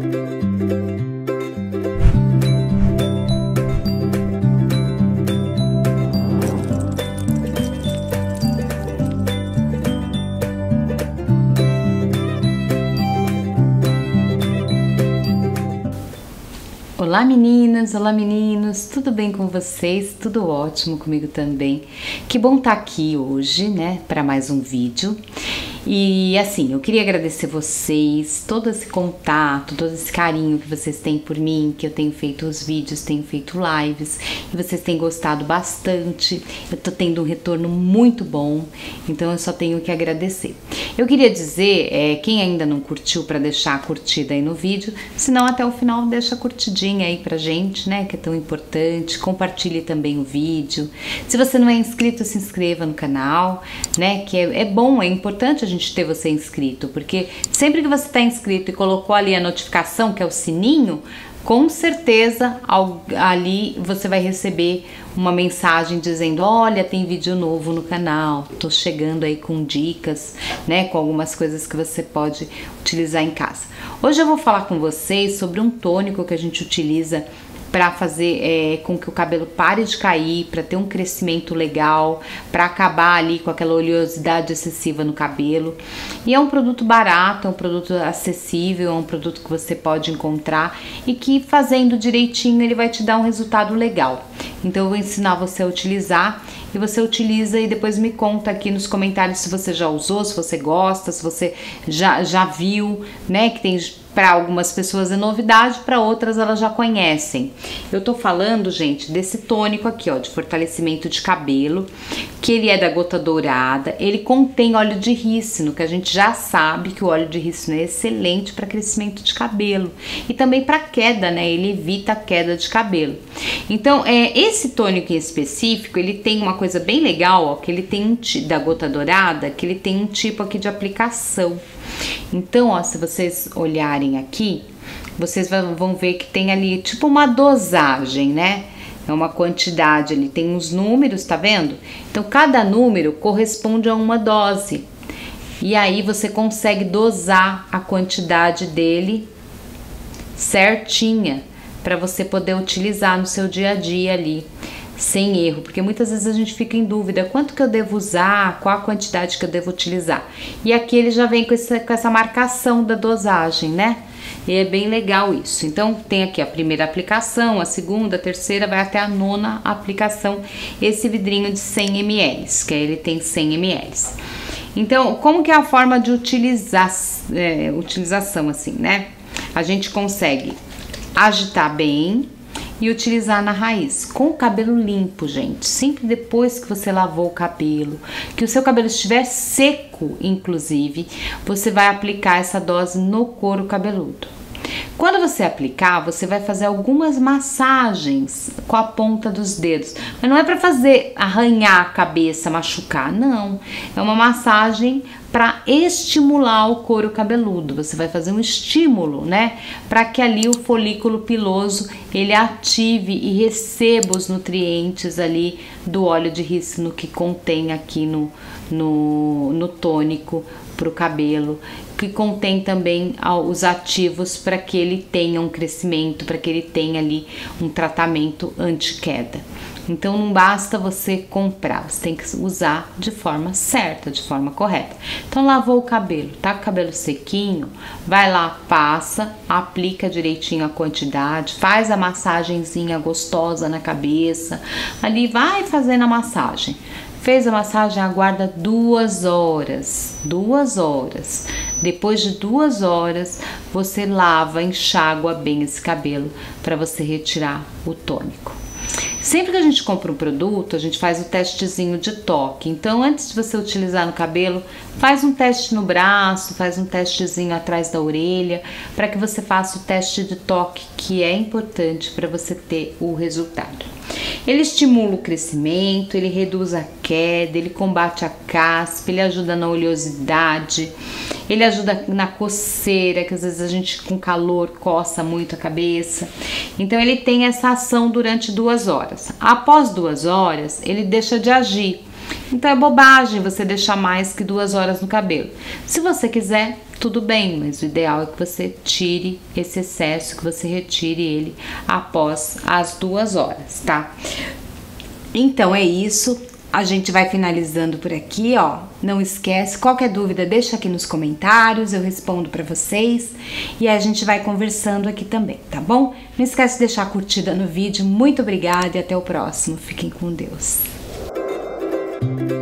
Thank you. Olá meninas, olá meninos, tudo bem com vocês? Tudo ótimo comigo também. Que bom estar tá aqui hoje, né, para mais um vídeo. E assim, eu queria agradecer vocês, todo esse contato, todo esse carinho que vocês têm por mim, que eu tenho feito os vídeos, tenho feito lives e vocês têm gostado bastante. Eu tô tendo um retorno muito bom, então eu só tenho que agradecer. Eu queria dizer, é, quem ainda não curtiu, para deixar a curtida aí no vídeo, se não até o final deixa a curtidinha aí pra gente, né, que é tão importante. Compartilhe também o vídeo. Se você não é inscrito, se inscreva no canal, né, que é, é bom, é importante a gente ter você inscrito, porque sempre que você está inscrito e colocou ali a notificação, que é o sininho, com certeza ali você vai receber uma mensagem dizendo: Olha, tem vídeo novo no canal, tô chegando aí com dicas, né? Com algumas coisas que você pode utilizar em casa. Hoje eu vou falar com vocês sobre um tônico que a gente utiliza para fazer é, com que o cabelo pare de cair, para ter um crescimento legal, para acabar ali com aquela oleosidade excessiva no cabelo. E é um produto barato, é um produto acessível, é um produto que você pode encontrar e que fazendo direitinho ele vai te dar um resultado legal. Então eu vou ensinar você a utilizar e você utiliza e depois me conta aqui nos comentários se você já usou, se você gosta, se você já, já viu, né, que tem para algumas pessoas é novidade, para outras elas já conhecem. Eu tô falando, gente, desse tônico aqui, ó, de fortalecimento de cabelo, que ele é da gota dourada, ele contém óleo de rícino, que a gente já sabe que o óleo de rícino é excelente para crescimento de cabelo e também para queda, né? Ele evita a queda de cabelo. Então, é esse tônico em específico, ele tem uma coisa bem legal, ó, que ele tem um da gota dourada, que ele tem um tipo aqui de aplicação. Então, ó, se vocês olharem aqui, vocês vão ver que tem ali tipo uma dosagem, né? É uma quantidade, ele tem uns números, tá vendo? Então, cada número corresponde a uma dose. E aí você consegue dosar a quantidade dele certinha para você poder utilizar no seu dia a dia ali sem erro, porque muitas vezes a gente fica em dúvida quanto que eu devo usar, qual a quantidade que eu devo utilizar. E aqui ele já vem com essa, com essa marcação da dosagem, né? E é bem legal isso. Então, tem aqui a primeira aplicação, a segunda, a terceira, vai até a nona aplicação, esse vidrinho de 100 ml, que ele tem 100 ml. Então, como que é a forma de utilizar, é, utilização assim, né? A gente consegue agitar bem, e utilizar na raiz com o cabelo limpo, gente. Sempre depois que você lavou o cabelo, que o seu cabelo estiver seco, inclusive, você vai aplicar essa dose no couro cabeludo. Quando você aplicar, você vai fazer algumas massagens com a ponta dos dedos. Mas não é para fazer arranhar a cabeça, machucar, não. É uma massagem para estimular o couro cabeludo. Você vai fazer um estímulo, né, para que ali o folículo piloso ele ative e receba os nutrientes ali do óleo de rícino que contém aqui no, no, no tônico para o cabelo, que contém também os ativos para que ele tenha um crescimento, para que ele tenha ali um tratamento anti-queda. Então não basta você comprar, você tem que usar de forma certa, de forma correta. Então lavou o cabelo, tá com o cabelo sequinho, vai lá, passa, aplica direitinho a quantidade, faz a massagenzinha gostosa na cabeça, ali vai fazendo a massagem. Fez a massagem, aguarda duas horas. Duas horas. Depois de duas horas, você lava, enxágua bem esse cabelo para você retirar o tônico. Sempre que a gente compra um produto, a gente faz o testezinho de toque. Então, antes de você utilizar no cabelo, faz um teste no braço, faz um testezinho atrás da orelha, para que você faça o teste de toque, que é importante para você ter o resultado. Ele estimula o crescimento, ele reduz a queda, ele combate a caspa, ele ajuda na oleosidade, ele ajuda na coceira, que às vezes a gente com calor coça muito a cabeça. Então ele tem essa ação durante duas horas. Após duas horas, ele deixa de agir. Então é bobagem você deixar mais que duas horas no cabelo. Se você quiser, tudo bem, mas o ideal é que você tire esse excesso, que você retire ele após as duas horas, tá? Então é isso. A gente vai finalizando por aqui, ó. Não esquece, qualquer dúvida deixa aqui nos comentários, eu respondo para vocês e a gente vai conversando aqui também, tá bom? Não esquece de deixar a curtida no vídeo. Muito obrigada e até o próximo. Fiquem com Deus. Thank you.